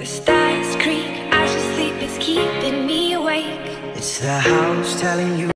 The stars creak, I should sleep, it's keeping me awake. It's the house telling you